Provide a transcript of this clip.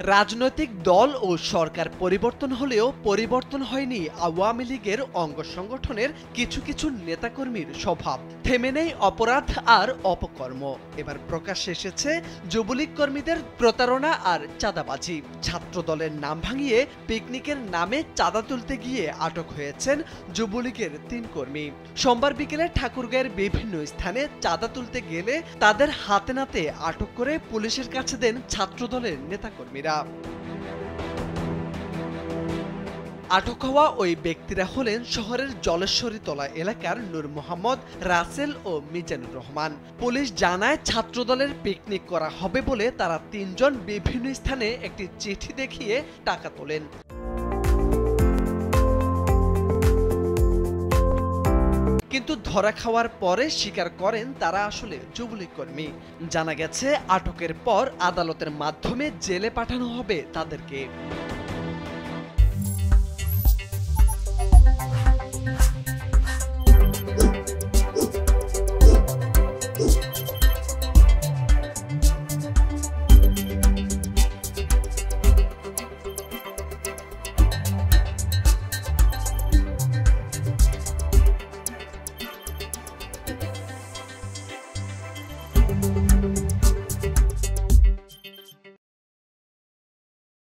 রাজনৈতিক দল ও সরকার পরিবর্তন হলেও পরিবর্তন হয়নি আওয়ামী লীগের অঙ্গ সংগঠনের কিছু কিছু নেতাকর্মীর স্বভাব। থেমে নেই অপরাধ আর অপকর্ম। এবার প্রকাশ এসেছে যুবলীগ কর্মীদের প্রতারণা আর চাঁদাবাজি। ছাত্র দলের নাম ভাঙিয়ে পিকনিকের নামে চাঁদা তুলতে গিয়ে আটক হয়েছেন যুবলীগের তিন কর্মী। সোমবার বিকেলে ঠাকুরগাঁয়ের বিভিন্ন স্থানে চাঁদা তুলতে গেলে তাদের হাতে নাতে আটক করে পুলিশের কাছে দেন ছাত্রদলের নেতাকর্মীরা। আটক হওয়া ওই ব্যক্তিরা হলেন শহরের জলেশ্বরী তলা এলাকার নূর মোহাম্মদ, রাসেল ও মিজানুর রহমান। পুলিশ জানায় ছাত্রদলের পিকনিক করা হবে বলে তারা তিনজন বিভিন্ন স্থানে একটি চিঠি দেখিয়ে টাকা তোলেন। কিন্তু ধরা খাওয়ার পরে স্বীকার করেন তারা আসলে যুবলীগ কর্মী জানা গেছে, আটকের পর আদালতের মাধ্যমে জেলে পাঠানো হবে তাদেরকে।